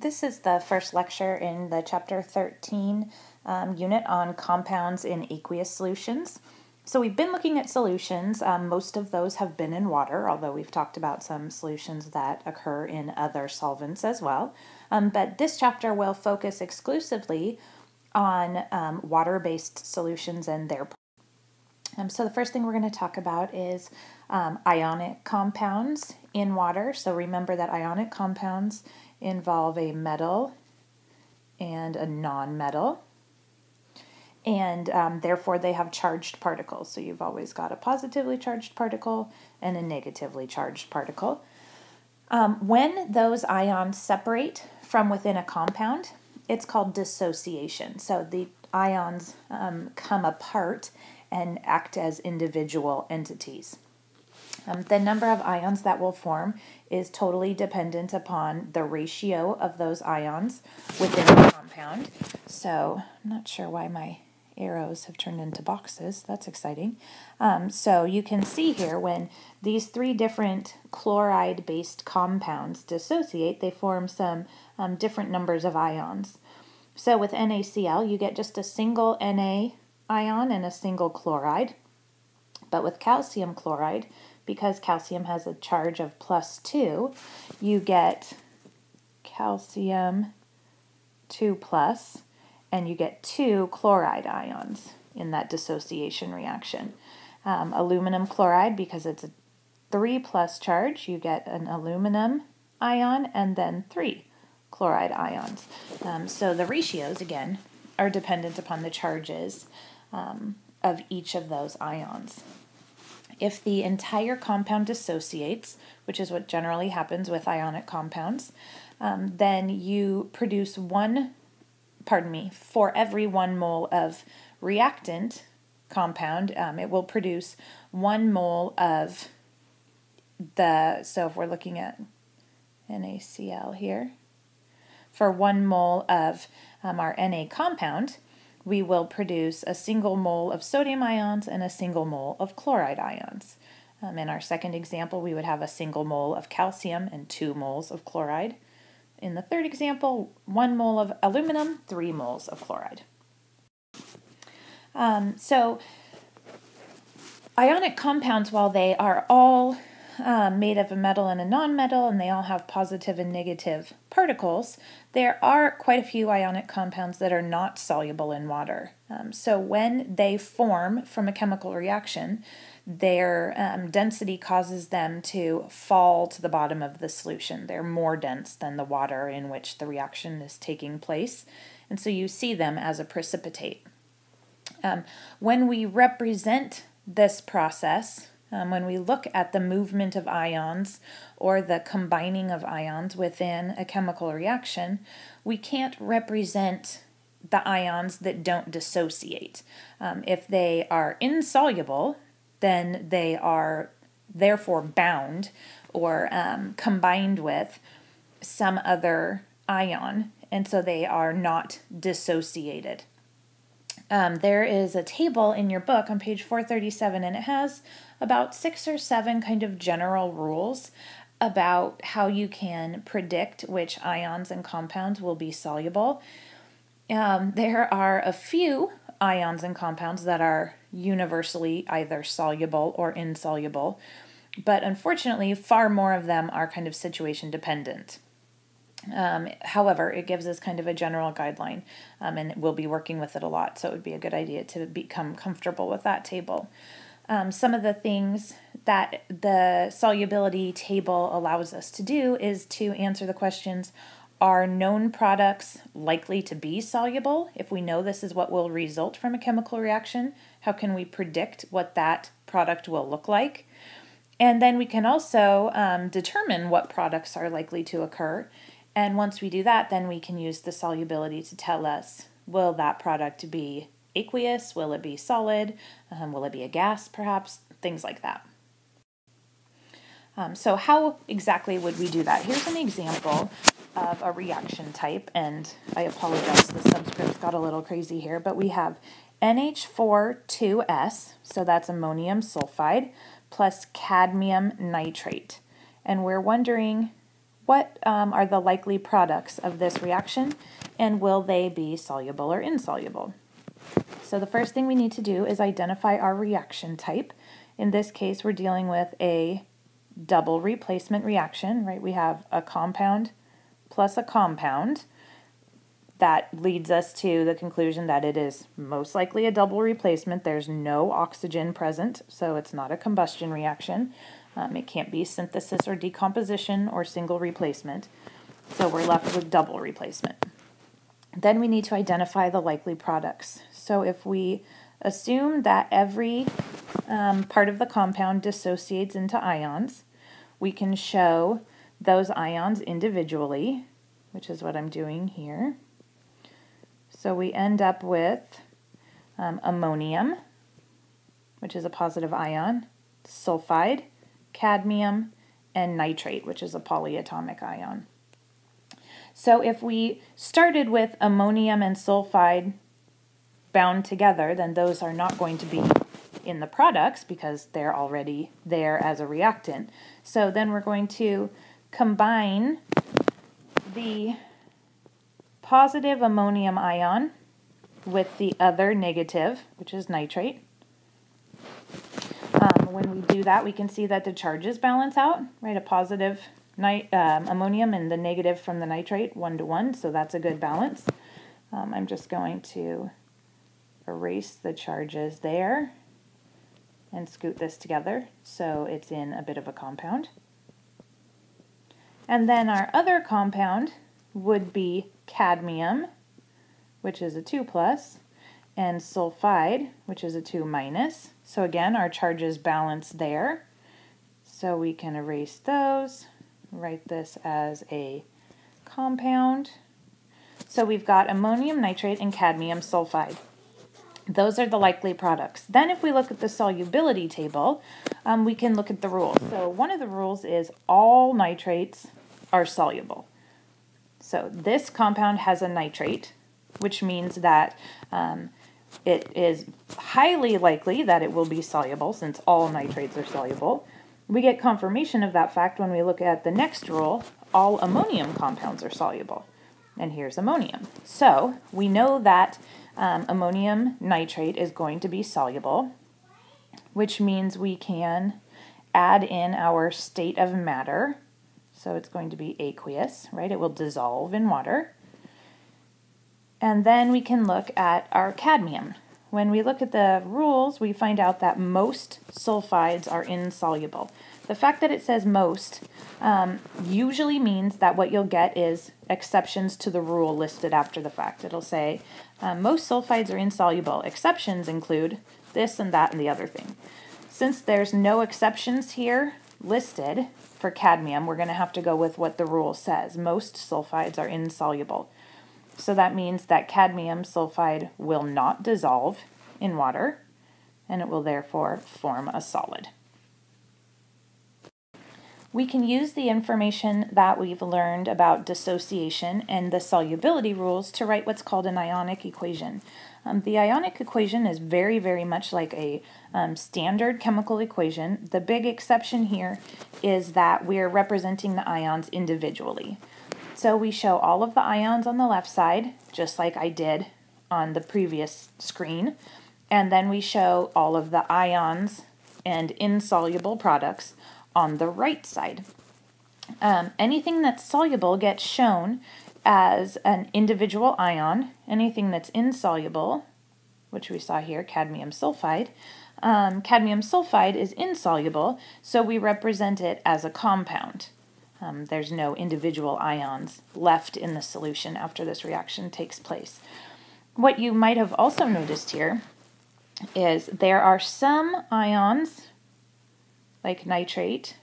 This is the first lecture in the chapter 13 um, unit on compounds in aqueous solutions. So we've been looking at solutions. Um, most of those have been in water, although we've talked about some solutions that occur in other solvents as well. Um, but this chapter will focus exclusively on um, water-based solutions and their um, so the first thing we're going to talk about is um, ionic compounds in water. So remember that ionic compounds involve a metal and a non-metal and um, therefore they have charged particles. So you've always got a positively charged particle and a negatively charged particle. Um, when those ions separate from within a compound, it's called dissociation. So the ions um, come apart and act as individual entities. Um, the number of ions that will form is totally dependent upon the ratio of those ions within the compound. So I'm not sure why my arrows have turned into boxes. That's exciting. Um, so you can see here when these three different chloride-based compounds dissociate, they form some um, different numbers of ions. So with NaCl, you get just a single Na ion and a single chloride. But with calcium chloride, because calcium has a charge of plus 2, you get calcium 2 plus, and you get two chloride ions in that dissociation reaction. Um, aluminum chloride, because it's a 3 plus charge, you get an aluminum ion and then 3 chloride ions. Um, so the ratios, again, are dependent upon the charges um, of each of those ions. If the entire compound dissociates, which is what generally happens with ionic compounds, um, then you produce one, pardon me, for every one mole of reactant compound, um, it will produce one mole of the, so if we're looking at NaCl here, for one mole of um, our Na compound, we will produce a single mole of sodium ions and a single mole of chloride ions. Um, in our second example, we would have a single mole of calcium and two moles of chloride. In the third example, one mole of aluminum, three moles of chloride. Um, so, ionic compounds, while they are all um, made of a metal and a nonmetal, and they all have positive and negative particles, there are quite a few ionic compounds that are not soluble in water. Um, so when they form from a chemical reaction, their um, density causes them to fall to the bottom of the solution. They're more dense than the water in which the reaction is taking place, and so you see them as a precipitate. Um, when we represent this process um, when we look at the movement of ions or the combining of ions within a chemical reaction, we can't represent the ions that don't dissociate. Um, if they are insoluble, then they are therefore bound or um, combined with some other ion, and so they are not dissociated. Um, there is a table in your book on page 437, and it has about six or seven kind of general rules about how you can predict which ions and compounds will be soluble. Um, there are a few ions and compounds that are universally either soluble or insoluble, but unfortunately, far more of them are kind of situation dependent. Um, however, it gives us kind of a general guideline, um, and we'll be working with it a lot, so it would be a good idea to become comfortable with that table. Um, some of the things that the solubility table allows us to do is to answer the questions Are known products likely to be soluble? If we know this is what will result from a chemical reaction, how can we predict what that product will look like? And then we can also um, determine what products are likely to occur. And once we do that, then we can use the solubility to tell us will that product be aqueous? Will it be solid? Um, will it be a gas, perhaps? Things like that. Um, so how exactly would we do that? Here's an example of a reaction type, and I apologize, the subscripts got a little crazy here, but we have NH4 so that's ammonium sulfide, plus cadmium nitrate. And we're wondering what um, are the likely products of this reaction and will they be soluble or insoluble? So the first thing we need to do is identify our reaction type. In this case, we're dealing with a double replacement reaction, right? We have a compound plus a compound. That leads us to the conclusion that it is most likely a double replacement. There's no oxygen present, so it's not a combustion reaction. Um, it can't be synthesis or decomposition or single replacement. So we're left with double replacement. Then we need to identify the likely products. So if we assume that every um, part of the compound dissociates into ions, we can show those ions individually, which is what I'm doing here. So we end up with um, ammonium, which is a positive ion, sulfide, cadmium, and nitrate, which is a polyatomic ion. So if we started with ammonium and sulfide bound together, then those are not going to be in the products because they're already there as a reactant. So then we're going to combine the positive ammonium ion with the other negative, which is nitrate. Um, when we do that, we can see that the charges balance out, right? A positive um, ammonium and the negative from the nitrate, one to one, so that's a good balance. Um, I'm just going to erase the charges there and scoot this together so it's in a bit of a compound. And then our other compound would be cadmium, which is a 2 plus, and sulfide, which is a 2 minus. So again, our charges balance there. So we can erase those, write this as a compound. So we've got ammonium nitrate and cadmium sulfide. Those are the likely products. Then if we look at the solubility table, um, we can look at the rules. So one of the rules is all nitrates are soluble. So this compound has a nitrate, which means that um, it is highly likely that it will be soluble since all nitrates are soluble. We get confirmation of that fact when we look at the next rule, all ammonium compounds are soluble. And here's ammonium. So we know that um, ammonium nitrate is going to be soluble, which means we can add in our state of matter so it's going to be aqueous, right? It will dissolve in water. And then we can look at our cadmium. When we look at the rules, we find out that most sulfides are insoluble. The fact that it says most um, usually means that what you'll get is exceptions to the rule listed after the fact. It'll say um, most sulfides are insoluble. Exceptions include this and that and the other thing. Since there's no exceptions here listed, for cadmium, we're going to have to go with what the rule says. Most sulfides are insoluble. So that means that cadmium sulfide will not dissolve in water and it will therefore form a solid. We can use the information that we've learned about dissociation and the solubility rules to write what's called an ionic equation. Um, the ionic equation is very, very much like a um, standard chemical equation. The big exception here is that we're representing the ions individually. So we show all of the ions on the left side, just like I did on the previous screen. And then we show all of the ions and insoluble products on the right side. Um, anything that's soluble gets shown as an individual ion. Anything that's insoluble, which we saw here, cadmium sulfide, um, cadmium sulfide is insoluble, so we represent it as a compound. Um, there's no individual ions left in the solution after this reaction takes place. What you might have also noticed here is there are some ions, like nitrate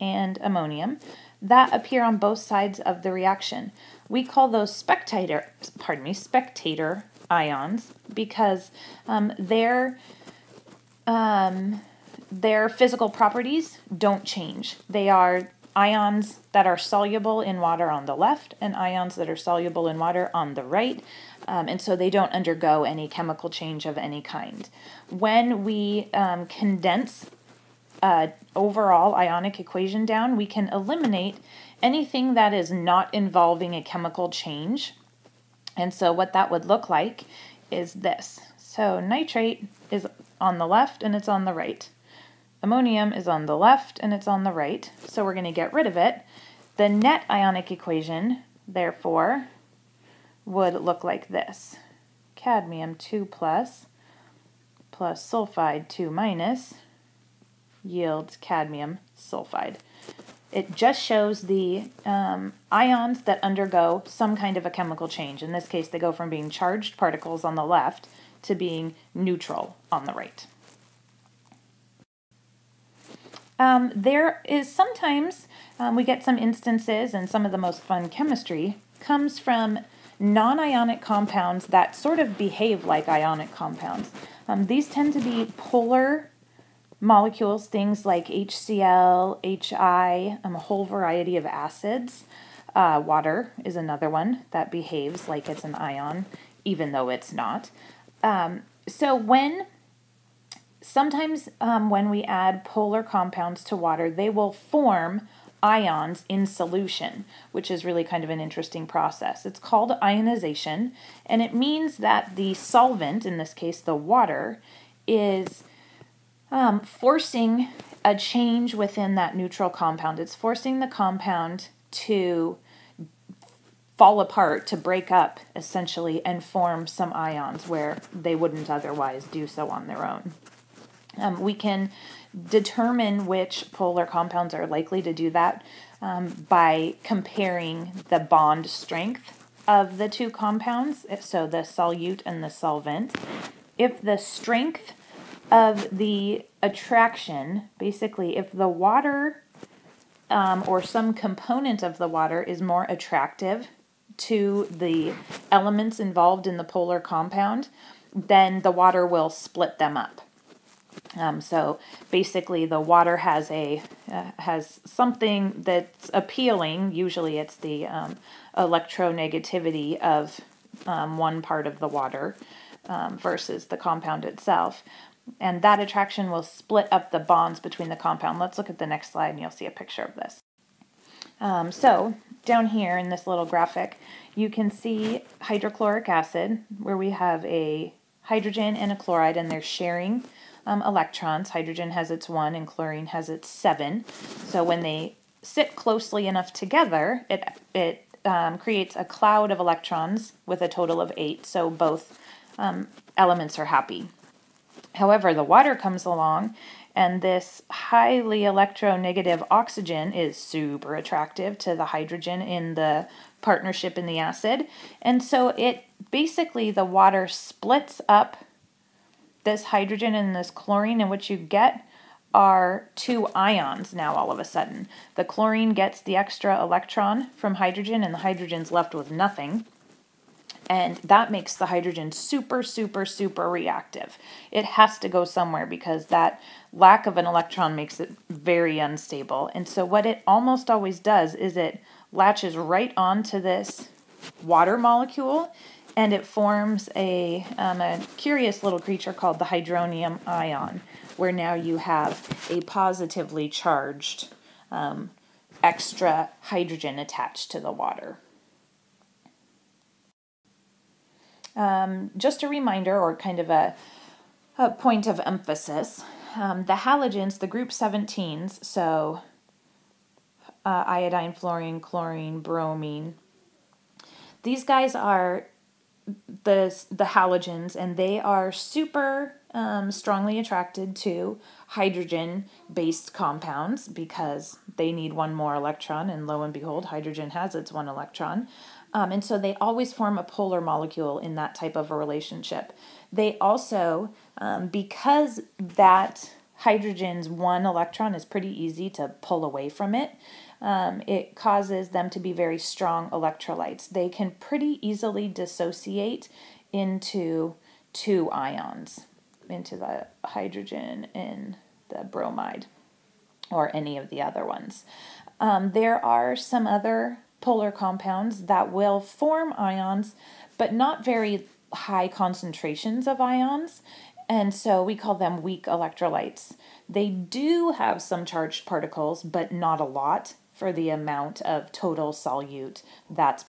and ammonium, that appear on both sides of the reaction. We call those spectator, pardon me, spectator ions because um, their um, their physical properties don't change. They are ions that are soluble in water on the left and ions that are soluble in water on the right. Um, and so they don't undergo any chemical change of any kind. When we um, condense uh, overall ionic equation down, we can eliminate anything that is not involving a chemical change. And so what that would look like is this. So nitrate is on the left and it's on the right. Ammonium is on the left and it's on the right. So we're going to get rid of it. The net ionic equation, therefore, would look like this. Cadmium 2 plus plus sulfide 2 minus yields cadmium sulfide. It just shows the um, ions that undergo some kind of a chemical change. In this case, they go from being charged particles on the left to being neutral on the right. Um, there is sometimes um, we get some instances, and some of the most fun chemistry comes from non ionic compounds that sort of behave like ionic compounds. Um, these tend to be polar molecules, things like HCl, HI, um, a whole variety of acids. Uh, water is another one that behaves like it's an ion, even though it's not. Um, so when sometimes um, when we add polar compounds to water, they will form ions in solution, which is really kind of an interesting process. It's called ionization, and it means that the solvent, in this case the water, is um, forcing a change within that neutral compound. It's forcing the compound to fall apart, to break up essentially, and form some ions where they wouldn't otherwise do so on their own. Um, we can determine which polar compounds are likely to do that um, by comparing the bond strength of the two compounds, so the solute and the solvent. If the strength of the attraction, basically, if the water um, or some component of the water is more attractive to the elements involved in the polar compound, then the water will split them up. Um, so basically, the water has a uh, has something that's appealing. Usually, it's the um, electronegativity of um, one part of the water um, versus the compound itself and that attraction will split up the bonds between the compound. Let's look at the next slide and you'll see a picture of this. Um, so down here in this little graphic, you can see hydrochloric acid where we have a hydrogen and a chloride and they're sharing um, electrons. Hydrogen has its one and chlorine has its seven. So when they sit closely enough together, it, it um, creates a cloud of electrons with a total of eight. So both um, elements are happy. However, the water comes along and this highly electronegative oxygen is super attractive to the hydrogen in the partnership in the acid. And so it basically, the water splits up this hydrogen and this chlorine, and what you get are two ions now all of a sudden. The chlorine gets the extra electron from hydrogen, and the hydrogen's left with nothing. And that makes the hydrogen super, super, super reactive. It has to go somewhere because that lack of an electron makes it very unstable. And so, what it almost always does is it latches right onto this water molecule and it forms a, um, a curious little creature called the hydronium ion, where now you have a positively charged um, extra hydrogen attached to the water. Um, just a reminder or kind of a, a point of emphasis um, the halogens, the group 17s, so uh, iodine, fluorine, chlorine, bromine, these guys are the, the halogens and they are super um, strongly attracted to hydrogen based compounds because they need one more electron, and lo and behold, hydrogen has its one electron. Um, and so they always form a polar molecule in that type of a relationship. They also, um, because that hydrogen's one electron is pretty easy to pull away from it, um, it causes them to be very strong electrolytes. They can pretty easily dissociate into two ions, into the hydrogen and the bromide, or any of the other ones. Um, there are some other polar compounds that will form ions, but not very high concentrations of ions. And so we call them weak electrolytes. They do have some charged particles, but not a lot. for the amount of total solute that's